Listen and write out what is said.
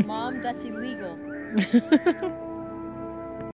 Mom, that's illegal.